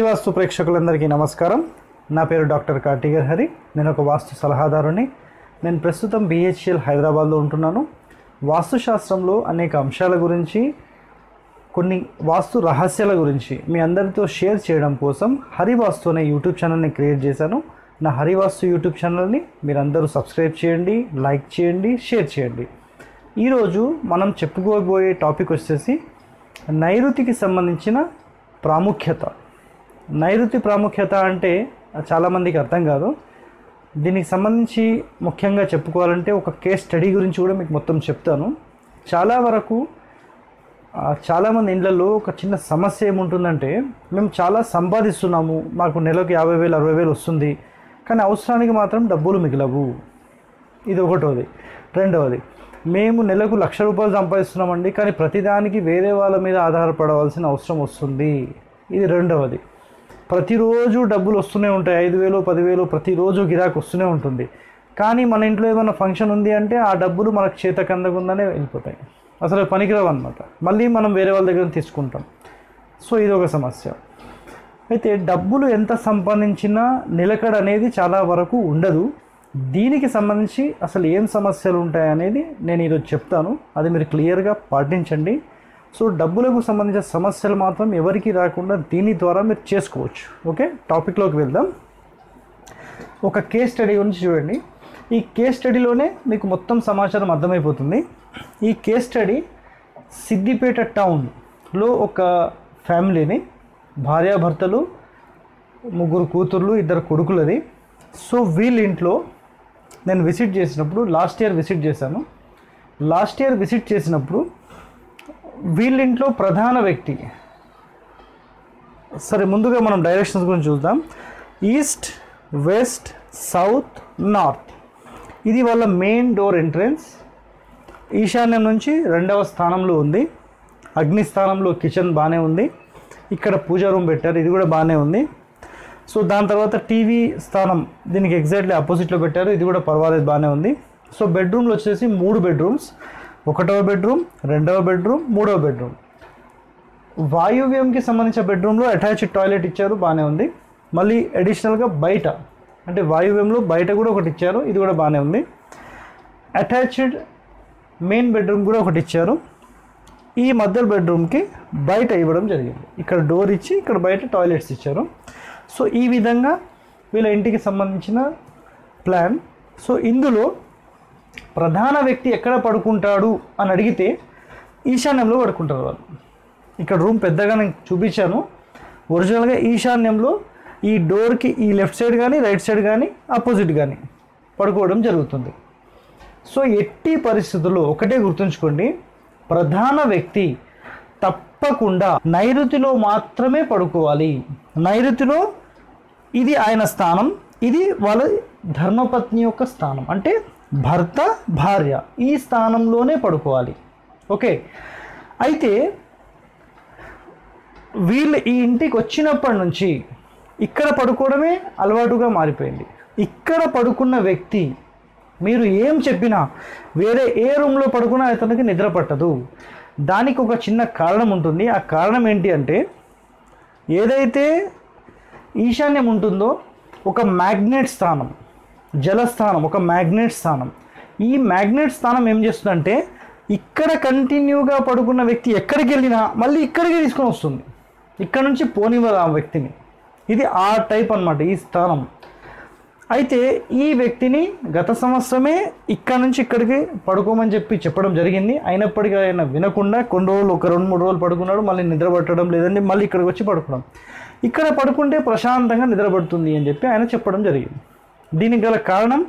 హరివాస్తు ప్రేక్షకులందరికీ నమస్కారం. నా పేరు డాక్టర్ కార్టిగర్ హరి. నేను ఒక వాస్తు సలహాదారుని. నేను ప్రస్తుతం బిహెచ్ఎల్ హైదరాబాద్లో ఉంటున్నాను. వాస్తుశాస్త్రంలో అనేక అంశాల గురించి కొన్ని వాస్తు రహస్యాల గురించి మీ అందరితో షేర్ చేయడం కోసం హరివాస్తు అనే యూట్యూబ్ ఛానల్ని క్రియేట్ చేశాను. నా హరివాస్తు యూట్యూబ్ ఛానల్ని మీరందరూ సబ్స్క్రైబ్ చేయండి లైక్ చేయండి షేర్ చేయండి. ఈరోజు మనం చెప్పుకోబోయే టాపిక్ వచ్చేసి నైరుతికి సంబంధించిన ప్రాముఖ్యత. నైరుతి ప్రాముఖ్యత అంటే చాలామందికి అర్థం కాదు. దీనికి సంబంధించి ముఖ్యంగా చెప్పుకోవాలంటే ఒక కేస్ స్టడీ గురించి కూడా మీకు మొత్తం చెప్తాను. చాలా వరకు చాలామంది ఇళ్ళల్లో ఒక చిన్న సమస్య ఏముంటుందంటే మేము చాలా సంపాదిస్తున్నాము మాకు నెలకు యాభై వేలు అరవై వేలు వస్తుంది కానీ అవసరానికి మాత్రం డబ్బులు మిగిలవు. ఇది ఒకటోది. రెండవది మేము నెలకు లక్ష రూపాయలు సంపాదిస్తున్నామండి కానీ ప్రతిదానికి వేరే వాళ్ళ మీద ఆధారపడవలసిన అవసరం వస్తుంది. ఇది రెండవది. ప్రతిరోజు డబ్బులు వస్తూనే ఉంటాయి. ఐదు వేలు పదివేలు ప్రతిరోజు గిరాకు వస్తూనే ఉంటుంది. కానీ మన ఇంట్లో ఏమైనా ఫంక్షన్ ఉంది అంటే ఆ డబ్బులు మనకు చేత అందకుండానే వెళ్ళిపోతాయి. అసలు పనికిరావు అనమాట మళ్ళీ మనం వేరే వాళ్ళ దగ్గర తీసుకుంటాం. సో ఇది ఒక సమస్య. అయితే డబ్బులు ఎంత సంపాదించినా నిలకడ అనేది చాలా వరకు ఉండదు. దీనికి సంబంధించి అసలు ఏం సమస్యలు ఉంటాయనేది నేను ఈరోజు చెప్తాను. అది మీరు క్లియర్గా పాటించండి. సో డబ్బులకు సంబంధించిన సమస్యలు మాత్రం ఎవరికి రాకుండా దీని ద్వారా మీరు చేసుకోవచ్చు. ఓకే? టాపిక్లోకి వెళ్దాం. ఒక కేస్ స్టడీ గురించి చూడండి. ఈ కేస్ స్టడీలోనే మీకు మొత్తం సమాచారం అర్థమైపోతుంది. ఈ కేస్ స్టడీ సిద్దిపేట టౌన్లో ఒక ఫ్యామిలీని భార్యాభర్తలు ముగ్గురు కూతుర్లు ఇద్దరు కొడుకులది. సో వీళ్ళ ఇంట్లో నేను విజిట్ చేసినప్పుడు లాస్ట్ ఇయర్ విజిట్ చేశాను. లాస్ట్ ఇయర్ విజిట్ చేసినప్పుడు వీళ్ళింట్లో ప్రధాన వ్యక్తి. సరే ముందుగా మనం డైరెక్షన్స్ గురించి చూద్దాం. ఈస్ట్ వెస్ట్ సౌత్ నార్త్ ఇది వాళ్ళ మెయిన్ డోర్ ఎంట్రన్స్ ఈశాన్యం నుంచి రెండవ స్థానంలో ఉంది. అగ్ని స్థానంలో కిచెన్ బాగానే ఉంది. ఇక్కడ పూజా రూమ్ పెట్టారు. ఇది కూడా బాగానే ఉంది. సో దాని తర్వాత టీవీ స్థానం దీనికి ఎగ్జాక్ట్లీ ఆపోజిట్లో పెట్టారు. ఇది కూడా పర్వాలేదు బాగానే ఉంది. సో బెడ్రూమ్లు వచ్చేసి మూడు బెడ్రూమ్స్ ఒకటవ బెడ్రూమ్ రెండవ బెడ్రూమ్ మూడవ బెడ్రూమ్. వాయువ్యంకి సంబంధించిన బెడ్రూమ్లో అటాచ్డ్ టాయిలెట్ ఇచ్చారు బాగానే ఉంది. మళ్ళీ అడిషనల్గా బయట అంటే వాయువ్యంలో బయట కూడా ఒకటి ఇచ్చారు ఇది కూడా బాగానే ఉంది. అటాచ్డ్ మెయిన్ బెడ్రూమ్ కూడా ఒకటి ఇచ్చారు. ఈ మధ్య బెడ్రూమ్కి బయట ఇవ్వడం జరిగింది. ఇక్కడ డోర్ ఇచ్చి ఇక్కడ బయట టాయిలెట్స్ ఇచ్చారు. సో ఈ విధంగా వీళ్ళ ఇంటికి సంబంధించిన ప్లాన్. సో ఇందులో ప్రధాన వ్యక్తి ఎక్కడ పడుకుంటాడు అని అడిగితే ఈశాన్యంలో పడుకుంటారు వాళ్ళు. ఇక్కడ రూమ్ పెద్దగా నేను చూపించాను. ఒరిజినల్గా ఈశాన్యంలో ఈ డోర్కి ఈ లెఫ్ట్ సైడ్ కానీ రైట్ సైడ్ కానీ ఆపోజిట్ కానీ పడుకోవడం జరుగుతుంది. సో ఎట్టి పరిస్థితుల్లో ఒకటే గుర్తుంచుకోండి ప్రధాన వ్యక్తి తప్పకుండా నైరుతిలో మాత్రమే పడుకోవాలి. నైరుతిలో ఇది ఆయన స్థానం ఇది వాళ్ళ ధర్మపత్ని యొక్క స్థానం. అంటే భర్త భార్య ఈ స్థానంలోనే పడుకోవాలి. ఓకే? అయితే వీళ్ళు ఈ ఇంటికి వచ్చినప్పటి నుంచి ఇక్కడ పడుకోవడమే అలవాటుగా మారిపోయింది. ఇక్కడ పడుకున్న వ్యక్తి మీరు ఏం చెప్పినా వేరే ఏ రూమ్లో పడుకున్నా అతనికి నిద్ర పట్టదు. దానికి ఒక చిన్న కారణం ఉంటుంది. ఆ కారణం ఏంటి అంటే ఏదైతే ఈశాన్యం ఉంటుందో ఒక మ్యాగ్నెట్ స్థానం జలస్థానం ఒక మ్యాగ్నెట్ స్థానం. ఈ మ్యాగ్నెట్ స్థానం ఏం చేస్తుందంటే ఇక్కడ కంటిన్యూగా పడుకున్న వ్యక్తి ఎక్కడికి వెళ్ళినా మళ్ళీ ఇక్కడికి తీసుకొని వస్తుంది. ఇక్కడ నుంచి పోనివ్వదు ఆ వ్యక్తిని. ఇది ఆ టైప్ అన్నమాట ఈ స్థానం. అయితే ఈ వ్యక్తిని గత సంవత్సరమే ఇక్కడ నుంచి ఇక్కడికి పడుకోమని చెప్పి చెప్పడం జరిగింది. అయినప్పటికీ ఆయన వినకుండా కొన్ని రోజులు ఒక రెండు మూడు రోజులు పడుకున్నాడు. మళ్ళీ నిద్ర పట్టడం లేదండి. మళ్ళీ ఇక్కడికి వచ్చి పడుకోవడం ఇక్కడ పడుకుంటే ప్రశాంతంగా నిద్రపడుతుంది అని చెప్పి ఆయన చెప్పడం జరిగింది. దీనికి గల కారణం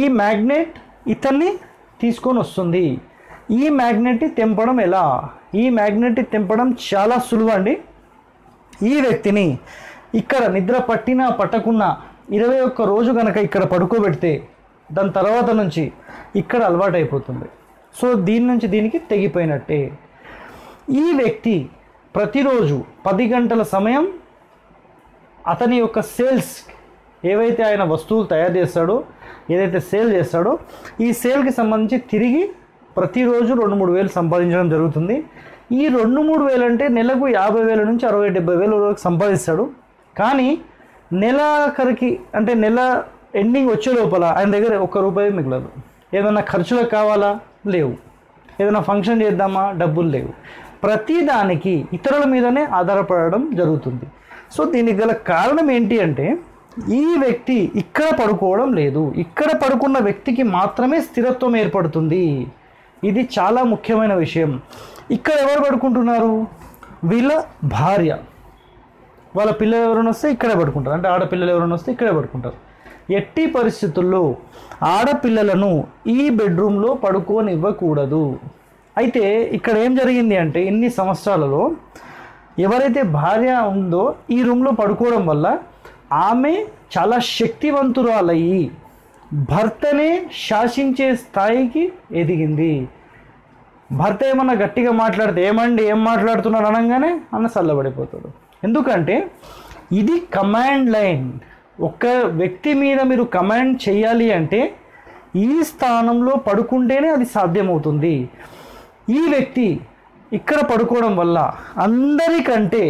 ఈ మ్యాగ్నెట్ ఇతన్ని తీసుకొని వస్తుంది. ఈ మ్యాగ్నెట్ని తెంపడం ఎలా? ఈ మ్యాగ్నెట్ని తెంపడం చాలా సులువు అండి. ఈ వ్యక్తిని ఇక్కడ నిద్ర పట్టినా పట్టకున్నా ఇరవై ఒక్క రోజు కనుక ఇక్కడ పడుకోబెడితే దాని తర్వాత నుంచి ఇక్కడ అలవాటైపోతుంది. సో దీని నుంచి దీనికి తెగిపోయినట్టే. ఈ వ్యక్తి ప్రతిరోజు పది గంటల సమయం అతని యొక్క సేల్స్ ఏవైతే ఆయన వస్తువులు తయారు చేస్తాడో ఏదైతే సేల్ చేస్తాడో ఈ సేల్కి సంబంధించి తిరిగి ప్రతిరోజు రెండు మూడు వేలు సంపాదించడం జరుగుతుంది. ఈ రెండు మూడు వేలు అంటే నెలకు యాభై వేల నుంచి అరవై డెబ్బై వేల వరకు సంపాదిస్తాడు. కానీ నెలాఖరికి అంటే నెల ఎండింగ్ వచ్చే లోపల ఆయన దగ్గర ఒక్క రూపాయి మిగలదు. ఏదైనా ఖర్చులకు కావాలా? లేవు. ఏదైనా ఫంక్షన్ చేద్దామా? డబ్బులు లేవు. ప్రతిదానికి ఇతరుల మీదనే ఆధారపడడం జరుగుతుంది. సో దీనికి గల కారణం ఏంటి అంటే ఈ వ్యక్తి ఇక్కడ పడుకోవడం లేదు. ఇక్కడ పడుకున్న వ్యక్తికి మాత్రమే స్థిరత్వం ఏర్పడుతుంది. ఇది చాలా ముఖ్యమైన విషయం. ఇక్కడ ఎవరు పడుకుంటున్నారు? వీళ్ళ భార్య. వాళ్ళ పిల్లలు ఎవరైనా వస్తే ఇక్కడే పడుకుంటారు. అంటే ఆడపిల్లలు ఎవరైనా వస్తే ఇక్కడే పడుకుంటారు. ఎట్టి పరిస్థితుల్లో ఆడపిల్లలను ఈ బెడ్రూమ్లో పడుకోనివ్వకూడదు. అయితే ఇక్కడ ఏం జరిగింది అంటే ఇన్ని సంవత్సరాలలో ఎవరైతే భార్య ఉందో ఈ రూమ్లో పడుకోవడం వల్ల ఆమె చాలా శక్తివంతురాలయ్యి భర్తనే శాసించే స్థాయికి ఎదిగింది. భర్త ఏమన్నా గట్టిగా మాట్లాడితే ఏమండి ఏం మాట్లాడుతున్నాడు అనగానే అన్న చల్లబడిపోతాడు. ఎందుకంటే ఇది కమాండ్ లైన్. ఒక వ్యక్తి మీద మీరు కమాండ్ చేయాలి అంటే ఈ స్థానంలో పడుకుంటేనే అది సాధ్యమవుతుంది. ఈ వ్యక్తి ఇక్కడ పడుకోవడం వల్ల అందరికంటే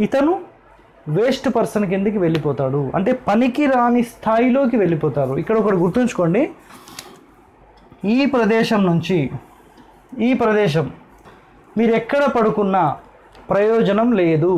ఇతను వేస్ట్ పర్సన్ కిందకి వెళ్ళిపోతాడు. అంటే పనికి రాని స్థాయిలోకి వెళ్ళిపోతారు. ఇక్కడ ఒకటి గుర్తుంచుకోండి. ఈ ప్రదేశం నుంచి ఈ ప్రదేశం మీరు ఎక్కడ పడుకున్నా ప్రయోజనం లేదు.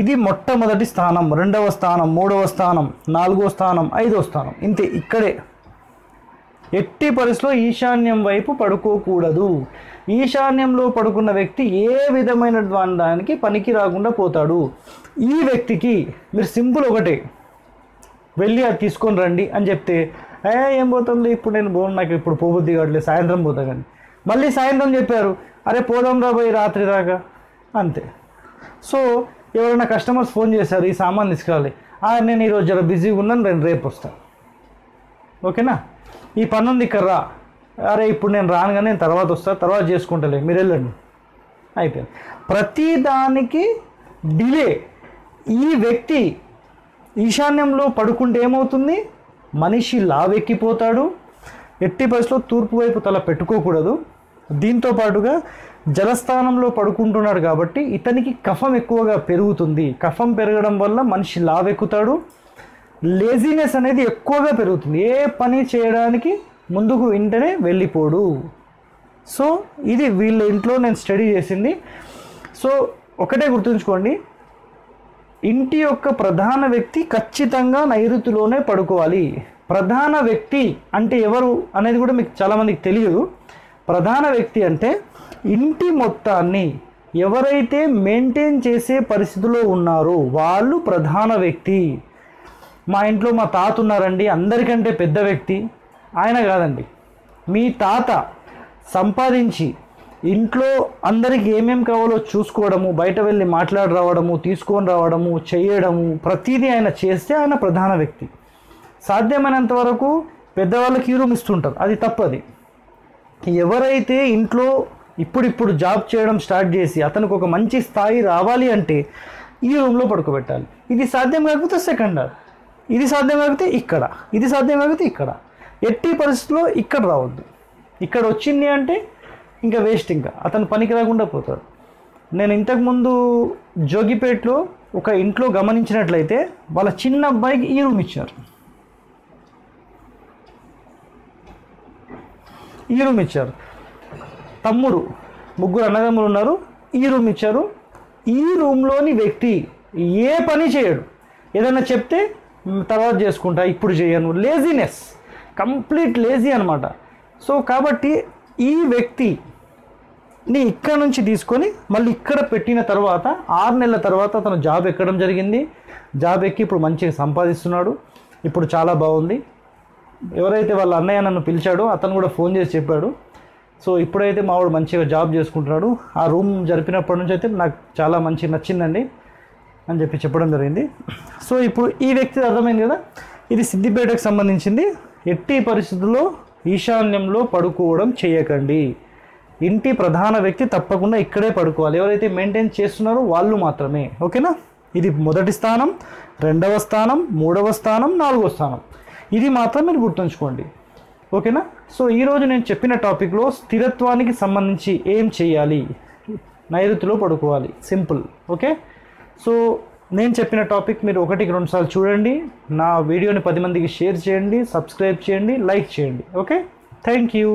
ఇది మొట్టమొదటి స్థానం రెండవ స్థానం మూడవ స్థానం నాలుగో స్థానం ఐదో స్థానం. ఇంతే ఇక్కడే. ఎట్టి పరిస్థితిలో ఈశాన్యం వైపు పడుకోకూడదు. ఈశాన్యంలో పడుకున్న వ్యక్తి ఏ విధమైన దానికి పనికి రాకుండా పోతాడు. ఈ వ్యక్తికి మీరు సింపుల్ ఒకటే. వెళ్ళి అది తీసుకొని రండి అని చెప్తే ఏ ఏం పోతుంది? ఇప్పుడు నేను పోను నాకు ఇప్పుడు పోబుద్ది కావట్లేదు సాయంత్రం పోతా కానీ. మళ్ళీ సాయంత్రం చెప్పారు అరే పోదాం రాబోయే పోయి రాత్రి దాకా. అంతే. సో ఎవరైనా కస్టమర్స్ ఫోన్ చేశారు ఈ సామాన్ తీసుకురాలి "ఆ, నేను ఈరోజు జర బిజీగా ఉన్నాను నేను రేపు వస్తాను ఓకేనా? ఈ పని ఉంది ఇక్కడ రా. అరే ఇప్పుడు నేను రాను కానీ నేను తర్వాత వస్తా తర్వాత చేసుకుంటలే. మీరు వెళ్ళండి. అయిపోయింది. ప్రతి దానికి డిలే. ఈ వ్యక్తి ఈశాన్యంలో పడుకుంటే ఏమవుతుంది? మనిషి లావెక్కిపోతాడు. ఎట్టి పరిస్థితిలో తూర్పు వైపు తల పెట్టుకోకూడదు. దీంతో పాటుగా జలస్థానంలో పడుకుంటున్నాడు కాబట్టి ఇతనికి కఫం ఎక్కువగా పెరుగుతుంది. కఫం పెరగడం వల్ల మనిషి లావెక్కుతాడు. లేజినెస్ అనేది ఎక్కువగా పెరుగుతుంది. ఏ పని చేయడానికి ముందుకు వెంటనే వెళ్ళిపోడు. సో ఇది వీళ్ళ ఇంట్లో నేను స్టడీ చేసింది. సో ఒకటే గుర్తుంచుకోండి. ఇంటి యొక్క ప్రధాన వ్యక్తి ఖచ్చితంగా నైరుతిలోనే పడుకోవాలి. ప్రధాన వ్యక్తి అంటే ఎవరు అనేది కూడా మీకు చాలామందికి తెలియదు. ప్రధాన వ్యక్తి అంటే ఇంటి మొత్తాన్ని ఎవరైతే మెయింటైన్ చేసే పరిస్థితిలో ఉన్నారో వాళ్ళు ప్రధాన వ్యక్తి. మా ఇంట్లో మా తాత ఉన్నారండి అందరికంటే పెద్ద వ్యక్తి. ఆయన కాదండి. మీ తాత సంపాదించి ఇంట్లో అందరికి ఏమేం కావాలో చూసుకోవడము బయట వెళ్ళి మాట్లాడి రావడము తీసుకొని రావడము చేయడము ప్రతిదీ ఆయన చేస్తే ఆయన ప్రధాన వ్యక్తి. సాధ్యమైనంత వరకు పెద్దవాళ్ళకి ఈ రూమ్ ఇస్తుంటారు అది తప్పది. ఎవరైతే ఇంట్లో ఇప్పుడిప్పుడు జాబ్ చేయడం స్టార్ట్ చేసి అతనికి ఒక మంచి స్థాయి రావాలి అంటే ఈ రూమ్లో పడుకోబెట్టాలి. ఇది సాధ్యం కాకపోతే సెకండ్ ఇది సాధ్యమైతే ఇక్కడ ఇది సాధ్యం ఇక్కడ. ఎట్టి పరిస్థితుల్లో ఇక్కడ రావద్దు. ఇక్కడ వచ్చింది అంటే ఇంకా వేస్ట్ ఇంకా. అతను పనికి రాకుండా పోతాడు. నేను ఇంతకుముందు జోగిపేట్లో ఒక ఇంట్లో గమనించినట్లయితే వాళ్ళ చిన్న అబ్బాయికి ఈ రూమ్ ఇచ్చారు. ఈ రూమ్ ఇచ్చారు. తమ్ముడు ముగ్గురు అన్నదమ్ములు ఉన్నారు. ఈ రూమ్ ఇచ్చారు. ఈ రూమ్లోని వ్యక్తి ఏ పని చేయడు. ఏదైనా చెప్తే తర్వాత చేసుకుంటా ఇప్పుడు చేయను. లేజినెస్ కంప్లీట్ లేజీ అనమాట సో కాబట్టి ఈ వ్యక్తిని ఇక్కడ నుంచి తీసుకొని మళ్ళీ ఇక్కడ పెట్టిన తర్వాత ఆరు నెలల తర్వాత తను జాబ్ ఎక్కడం జరిగింది. జాబ్ ఎక్కి ఇప్పుడు మంచిగా సంపాదిస్తున్నాడు. ఇప్పుడు చాలా బాగుంది. ఎవరైతే వాళ్ళ అన్నయ్య నన్ను పిలిచాడో అతను కూడా ఫోన్ చేసి చెప్పాడు. సో ఇప్పుడైతే మావాడు మంచిగా జాబ్ చేసుకుంటున్నాడు. ఆ రూమ్ జరిపినప్పటి నుంచి అయితే నాకు చాలా మంచి నచ్చిందండి. అని చెప్పి చెప్పడం జరిగింది. సో ఇప్పుడు ఈ వ్యక్తి అర్థమైంది కదా? ఇది సిద్దిపేటకు సంబంధించింది. ఎట్టి పరిస్థితుల్లో ఈశాన్యంలో పడుకోవడం చేయకండి. ఇంటి ప్రధాన వ్యక్తి తప్పకుండా ఇక్కడే పడుకోవాలి. ఎవరైతే మెయింటైన్ చేస్తున్నారో వాళ్ళు మాత్రమే. ఓకేనా? ఇది మొదటి స్థానం రెండవ స్థానం మూడవ స్థానం నాలుగవ స్థానం. ఇది మాత్రం మీరు గుర్తుంచుకోండి. ఓకేనా? సో ఈరోజు నేను చెప్పిన టాపిక్లో స్థిరత్వానికి సంబంధించి ఏం చేయాలి? నైరుతిలో పడుకోవాలి. సింపుల్. ఓకే? సో నేను చెప్పిన టాపిక్ మీరు ఒకటికి రెండు సార్లు చూడండి. నా వీడియోని పది మందికి షేర్ చేయండి సబ్స్క్రైబ్ చేయండి లైక్ చేయండి. ఓకే? Thank you.